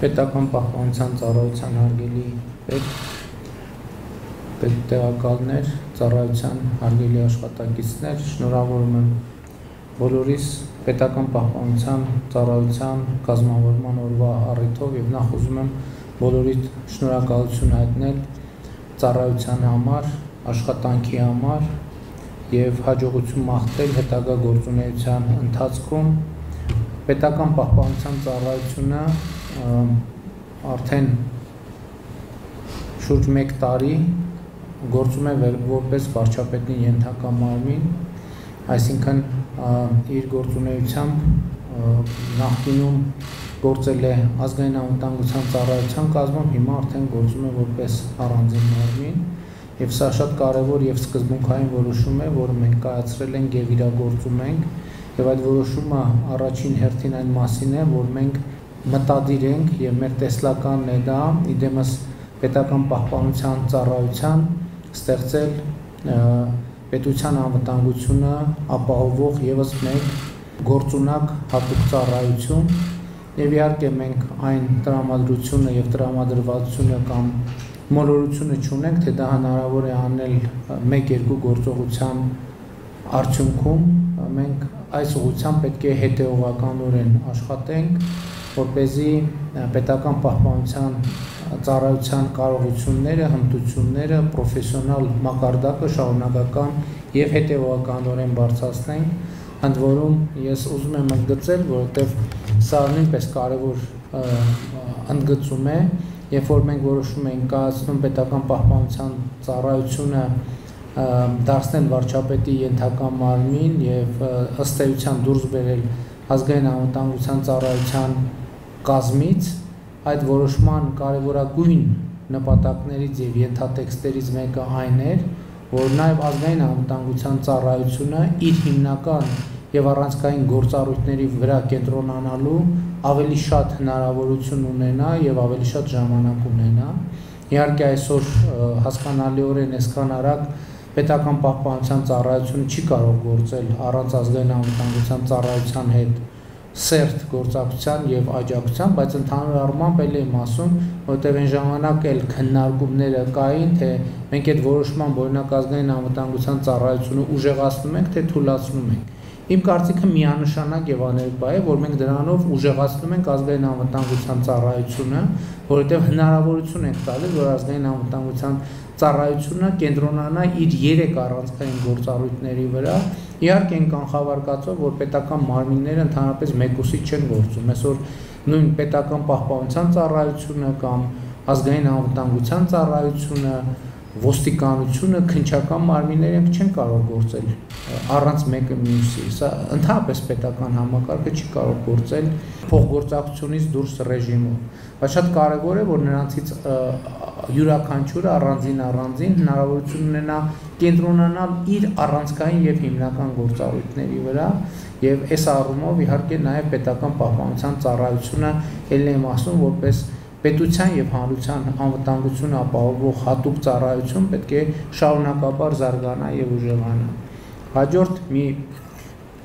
պետական պահպանության ծառայության հարգելի պետ, պետ տեղակալներ, ծառայության հարգելի աշխատակիցներ, շնորհավորում եմ բոլորիս պետական պահպանության ծառայության կազմավորման օրվա առիթով եւ նախ ուզում եմ բոլորիդ շնորհակալություն հայտնել ծառայության համար, աշխատանքի համար եւ հաջողություն մաղթել հետագա գործունեության ընթացքում պետական պահպանության ծառայությունը արդեն շուրջ 1 տարի գործում է որպես վարչապետի ենթակա մարմին, այսինքն իր գործունեությամբ նախկինում գործել է ազգային անվտանգության ծառայության կազմում, հիմա արդեն գործում է որպես առանձին մարմին եւ սա շատ կարեւոր եւ սկզբունքային որոշում է, որը մենք կայացրել ենք եւ իրագործում ենք եւ այդ որոշումը առաջին հերթին այն մասին է, որ մենք մտադիր ենք եւ մեր տեսլականն է դա իդեմս պետական պահպանության ծառայության ստեղծել պետության անվտանգությունը ապահովող եւս մեկ գործունակ հատուկ ծառայություն եւ իհարկե մենք այն տրամադրությունը եւ տրամադրվածությունը կամ մոլորությունը չունենք, թե դա հնարավոր է անել 1-2 գործողության արդյունքում մենք այս ուղղությամբ պետք է հետեւողականորեն աշխատենք որ เป զի պետական պահպանության ծառայության կարողությունները, հմտությունները, պրոֆեսիոնալ մակարդակը շարունակական եւ հետեւողականորեն բարձրացնենք, ընդ որում ես ուզում եմ ընդգծել, որովհետեւ սա նույնպես կարևոր ընդգծում է, երբ որ մենք որոշում ենք կայացնում պետական պահպանության ծառայությունը դարձնել վարչապետի ենթակա մարմին եւ ըստ էության դուրս բերել ազգային անվտանգության ծառայության կազմից այդ որոշման կարևորագույն նպատակներից եւ ենթատեքստերից մեկը այն էր, որ նաեւ ազգային անվտանգության ծառայությունը իր հիմնական եւ առանցքային գործառույթների վրա կենտրոնանալու ավելի շատ հնարավորություն ունենա եւ ավելի շատ ժամանակ ունենա։ Իհարկե այսօր հասկանալիորեն այսքան արագ պետական պահպանության ծառայությունը չի կարող գործել առանց ազգային անվտանգության ծառայության հետ սերտ գործակցության եւ աջակցության, բայց ընդհանուր առմամբ էլ եմ ասում, որտեղ այն ժամանակ էլ քննարկումները կային, թե մենք այդ որոշման օրինակ ազգային անվտանգության ծառայությունը ուժեղացնում ենք, թե թույլատրում ենք։ Իմ կարծիքը միանշանակ եւ աներկբա է, որ մենք դրանով ուժեղացնում ենք ազգային անվտանգության ծառայությունը, որովհետեւ հնարավորություն ենք տալիս, որ ազգային անվտանգության ծառայությունը կենտրոնանա իր 3 առանցքային գործառույթների վրա։ Իհարկե են կանխավարկածով, որ պետական մարմինները ընդհանրապես մեկուսի չեն գործում։ Այսօր նույն պետական պահպանության ծառայությունը կամ ազգային անվտանգության ծառայությունը ոստիկանությունը, քնչական մարմինները չեն կարող գործել առանց մեկը մյուսի։ Սա ընդհանրապես պետական համակարգը չի կարող գործել փոխգործակցությունից դուրս ռեժիմով։ Բայց շատ կարևոր է, որ նրանցից յուրաքանչյուրը առանձին առանձին հնարավորություն ունենա կենտրոնանալ իր առանցքային եւ հիմնական գործառույթների վրա եւ այս առումով իհարկե նաեւ պետական պահպանության ծառայությունը ելն եմ ասում որպես պետության եւ հանրության անվտանգությունը ապահովող հատուկ ծառայություն պետք է շարունակաբար զարգանա եւ ուժեղանա։ Հաջորդ մի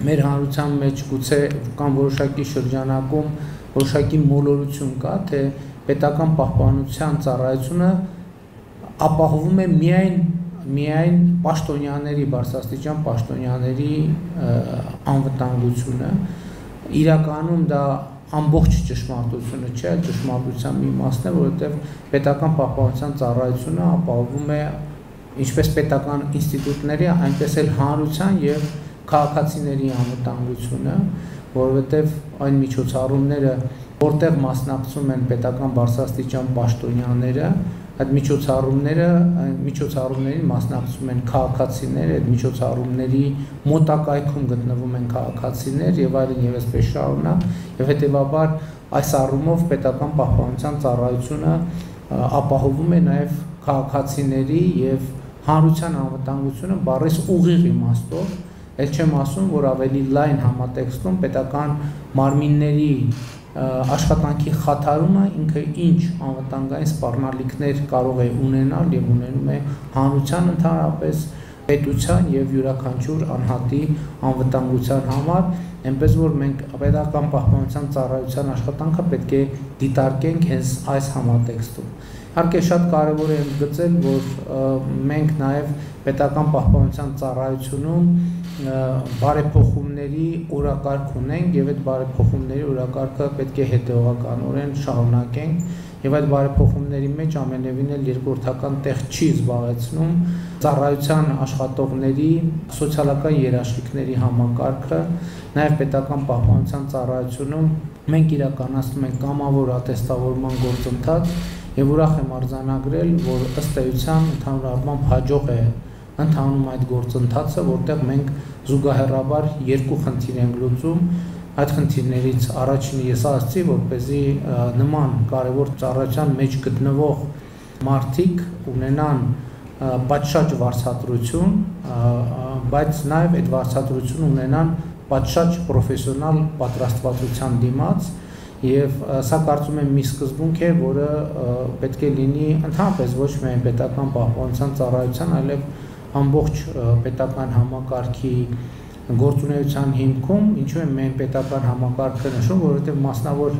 մեր հանրության մեջ գուցե կամ որոշակի շրջանակում որոշակի մոլորություն կա, թե պետական պահպանության ծառայությունը ապահովում է միայն միայն պաշտոնյաների բարձրաստիճան պաշտոնյաների անվտանգությունը իրականում դա ամբողջ ճշմարտությունը չէ, ճշմարտության մի մասն է, որովհետև պետական պահպանության ծառայությունը ապահովում է ինչպես պետական ինստիտուտների, այնպես էլ հանրության եւ քաղաքացիների անվտանգությունը, որովհետև այն միջոցառումները, որտեղ մասնակցում են պետական բարձրաստիճան պաշտոնյաները, այդ միջոցառումները միջոցառումներին մասնակցում են քաղաքացիներ, այդ միջոցառումների մոտակայքում գտնվում են քաղաքացիներ եւ այլն եւ այսպես շարունակ եւ հետեւաբար այս առումով պետական պահպանության ծառայությունը ապահովում է նաեւ քաղաքացիների եւ հանրության անվտանգությունը բառից ուղիղ իմաստով Էլ չեմ ասում, որ ավելի լայն համատեքստում պետական մարմինների աշխատանքի խաթարումը ինքը ինչ անվտանգային սպառնալիքներ կարող է ունենալ եւ ունենում է հանրության ընդհանրապես պետության եւ յուրաքանչյուր անհատի անվտանգության համար, այնպես որ մենք պետական պահպանության ծառայության աշխատանքը պետք է դիտարկենք հենց այս համատեքստում։ Իհարկե շատ կարևոր է ընդգծել, որ մենք նաև պետական պահպանության ծառայությունում բարեփոխումների օրակարգ ունենք եւ այդ բարեփոխումների օրակարգը պետք է հետեւականորեն շարունակենք եւ այդ բարեփոխումների մեջ ամենևին էլ երկրորդական տեղ չի զբաղեցնում ծառայության աշխատողների սոցիալական երաշխիքների համակարգը նաեւ պետական պահպանության ծառայությունում մենք իրականացնում ենք կամավոր ատեստավորման գործընթաց եւ ուրախ եմ արձանագրել որ ըստ էության ընդհանուր առմամբ հաջող է ընթանում այդ գործընթացը որտեղ մենք զուգահեռաբար երկու խնդիր ենք լուծում այդ խնդիրներից առաջինը ես ասացի, որպեսզի նման կարևոր ծառայության մեջ գտնվող մարդիկ ունենան պատշաճ վարչատրություն, բայց նաև այդ վարչատրությունը ունենան պատշաճ պրոֆեսիոնալ պատրաստվածության դիմաց եւ սա կարծում եմ մի սկզբունք է, որը պետք է լինի ընդհանրապես ոչ միայն պետական պահպանության ծառայության, այլև ամբողջ պետական համակարգի գործունեության հիմքում, ինչու եմ մենք պետական համակարգը նշում, որովհետև մասնավոր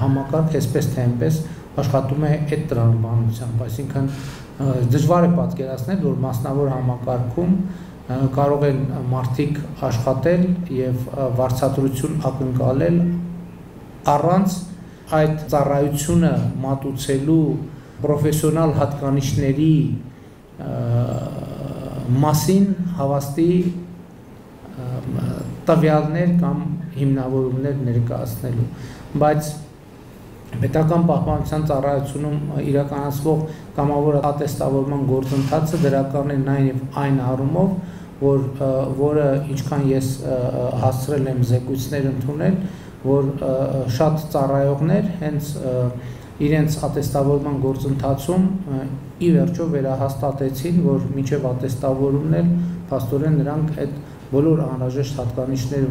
համակարգ այսպես թե այնպես աշխատում է այդ տրամաբանությամբ, այսինքն դժվար է պատկերացնել, որ մասնավոր համակարգում կարող են մարդիկ աշխատել եւ վարչատրություն ակնկալել առանց այդ ծառայությունը մատուցելու պրոֆեսիոնալ հատկանիշների մասին հավաստի տվյալներ կամ հիմնավորումներ ներկայացնելու, բայց պետական պահպանության ծառայությունում իրականացվող կամավոր ատեստավորման գործընթացը դրական է նաև այն առումով, որ որը ինչքան ես հասցրել եմ զեկույցներ ընդունել, որ շատ ծառայողներ հենց իրենց ատեստավորման գործընթացում ի վերջո վերահաստատեցին, որ միջև ատեստավորումն էլ փաստորեն նրանք այդ բոլոր անհրաժեշտ հատկանիշներ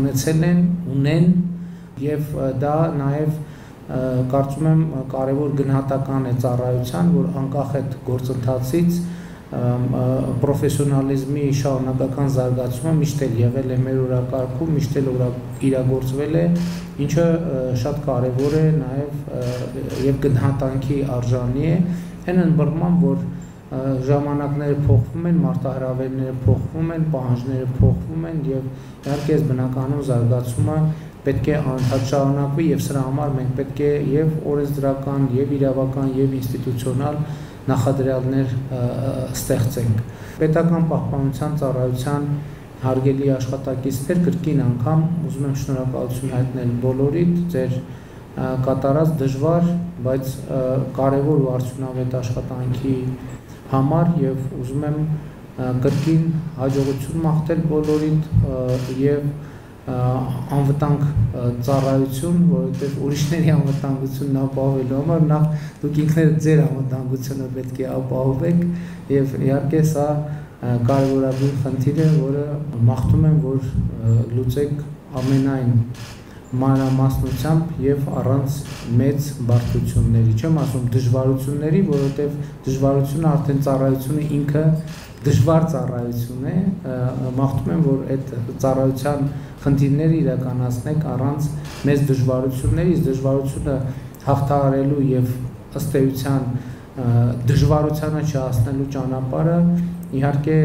ունեցել են, ունեն եւ դա նաեւ կարծում եմ կարևոր գնահատական է ծառայության, որ անկախ այդ գործընթացից պրոֆեսիոնալիզմի շարունակական զարգացումը միշտ էլ եղել է մեր օրակարգում, միշտ էլ իրագործվել է, ինչը շատ կարևոր է նաև եւ գնահատանքի արժանի է, այն ըմբռնման, որ ժամանակները փոխվում են, մարտահրավերները փոխվում են, պահանջները փոխվում են եւ իհարկե բնականում զարգացումը պետք է անընդհատ շարունակվի եւ սրա համար մենք պետք է եւ օրենսդրական եւ իրավական եւ ինստիտուցիոնալ նախադրյալներ ստեղծենք։ Պետական պահպանության ծառայության հարգելի աշխատակիցներ կրկին անգամ ուզում եմ շնորհակալություն հայտնել բոլորիդ ձեր կատարած դժվար, բայց կարևոր ու արդյունավետ աշխատանքի համար եւ ուզում եմ կրկին հաջողություն մաղթել բոլորին եւ անվտանգ ծառայություն, որովհետև ուրիշների անվտանգությունն ապահովելու համար նախ դուք ինքներդ ձեր անվտանգությունը պետք է ապահովեք եւ իհարկե սա կարևորագույն խնդիր է, որը մաղթում եմ, որ լուծեք ամենայն մանրամասնությամբ եւ առանց մեծ բարդությունների։ Չեմ ասում դժվարությունների, որովհետեւ դժվարությունը արդեն ծառայությունը ինքը դժվար ծառայություն է, մաղթում եմ, որ այդ ծառայության խնդիրները իրականացնեք առանց մեծ դժվարությունների, դժվարությունը հաղթահարելու եւ ըստ էության դժվարությանը չհասնելու ճանապարհը իհարկե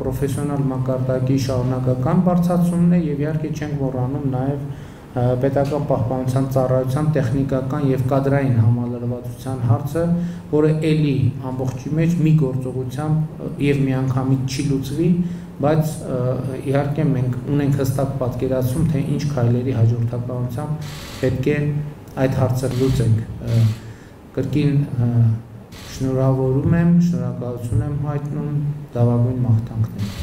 պրոֆեսիոնալ մակարդակի շարունակական բարձրացումն է եւ իհարկե չենք մոռանում նաեւ պետական պահպանության ծառայության տեխնիկական եւ կադրային համալրվածության հարցը, որը ելի ամբողջի մեջ մի գործողությամբ եւ միանգամից չի լուծվի, բայց իհարկե մենք ունենք հստակ պատկերացում, թե ինչ քայլերի հաջորդականությամբ պետք է այդ հարցը լուծենք։ Կրկին շնորհավորում եմ, շնորհակալություն եմ հայտնում, լավագույն մաղթանքներ։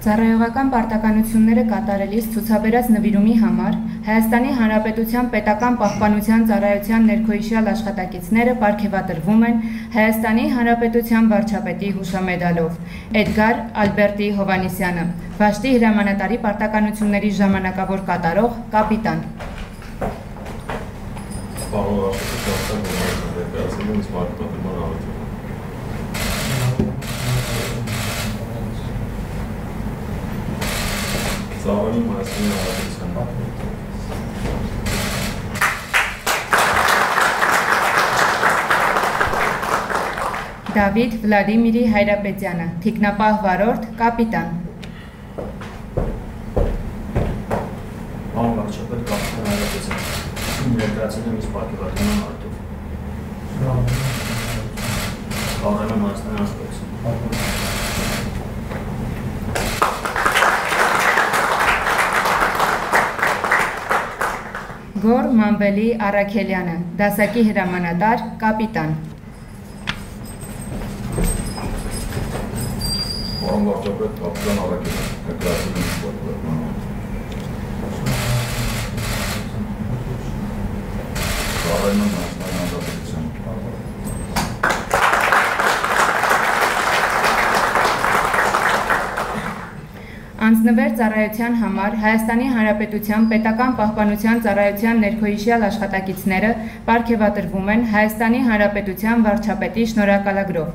Ծառայողական պարտականությունները կատարելիս ցուցաբերած նվիրումի համար Հայաստանի Հանրապետության Պետական Պահպանության ծառայության ներքոյիշյալ աշխատակիցները ապարգևատրվում են Հայաստանի Հանրապետության վարչապետի հուշամեդալով։ Էդգար Ալբերտի Հովանիսյանը, Վաշտի հրամանատարի պարտականությունների ժամանակավոր կատարող կապիտան։ Պարոն վարչապետ, ներկայացնում իսկ մարդկատիրման Ծավալի Հայաստանի Հանրապետության Դավիթ Վլադիմիրի Հայրապետյանը, թիկնապահ վարորդ, կապիտան։ Պարոն վարչապետ, կապիտան Հայրապետյան, ներկայացնում եմ իսկ պարգևատրման արդյոք։ Կաղրեմ եմ Հայաստանի Գոր Մանվելի Արաքելյանը, դասակի հրամանատար, կապիտան։ Պարոն վարչապետ, կապիտան Արաքելյան, ներկայացնում եմ իսկ պարգևատրման առիթով։ Ծավալի Հայաստանի Հանրապետության Անձնվեր ծառայության համար Հայաստանի Հանրապետության Պետական Պահպանության ծառայության ներքոյիշյալ աշխատակիցները պարգևատրվում են Հայաստանի Հանրապետության վարչապետի շնորհակալագրով։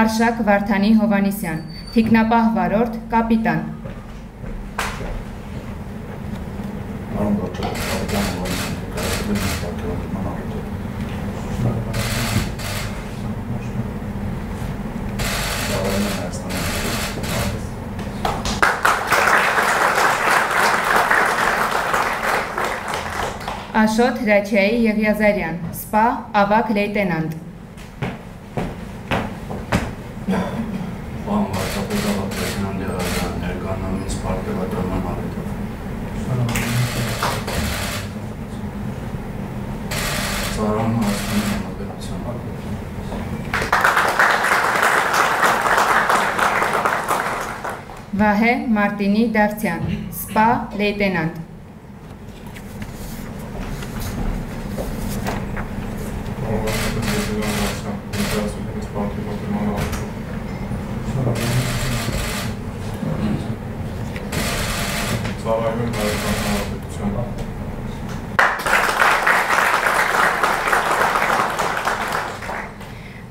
Արշակ Վարդանի Հովանիսյան, թիկնապահ վարորդ, կապիտան։ Պարոն վարչապետ, կապիտան Հովանեսյան, ներկայացնում եմ իսկ պարգևատրման առիթով։ Ծավալի Հայաստանի Հանրապետության Աշոտ Հրաչյայի Եղիազարյան, սպա, ավակ լեյտենանտ։ Պարոն վարչապետ, ավարտեցնան դեղարյան, ներկայանում եմ իսկ պարգևատրման արդյոք։ Ծառան Հայաստանի Հանրապետության Վահե Մարտինի Դավթյան, սպա, լեյտենանտ։ Ծավալի Հայաստանի Հանրապետության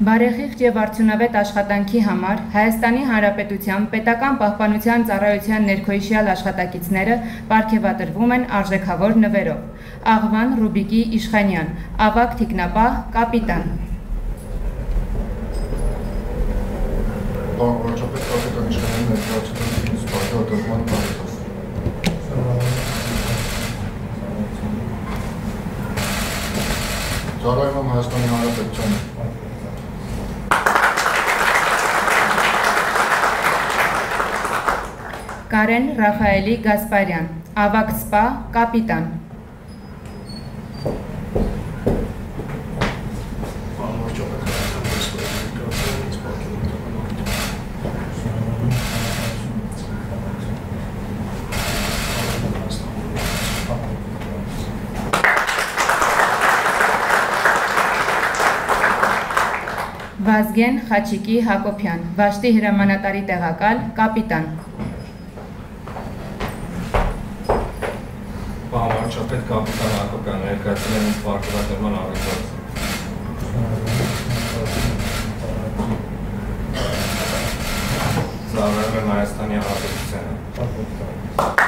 Բարեխիղճ եւ արդյունավետ աշխատանքի համար Հայաստանի Հանրապետության Պետական Պահպանության ծառայության ներքոյիշյալ աշխատակիցները պարգևատրվում են արժեքավոր նվերով։ Աղվան Ռուբիկի Իշխանյան, ավակ թիկնապահ, կապիտան։ Պարոն վարչապետ, կապիտան Իշխանյան ներկայացնում եմ իսկ պարգևատրման առիթով։ Ծառայում Հայաստանի Հանրապետության Կարեն Ռաֆայելի Գասպարյան, ավակ սպա, կապիտան։ Պարոն վարչապետ, ներկայացնում եմ իսկ պարգևատրման արդյոք։ Վազգեն Խաչիկի Հակոբյան, Վաշտի հրամանատարի տեղակալ, կապիտան։ Պարոն վարչապետ, կապիտան Հակոբյան, ներկայացնում եմ իսկ պարգևատրման առիթով։ Ծառայում եմ Հայաստանի Հանրապետությանը։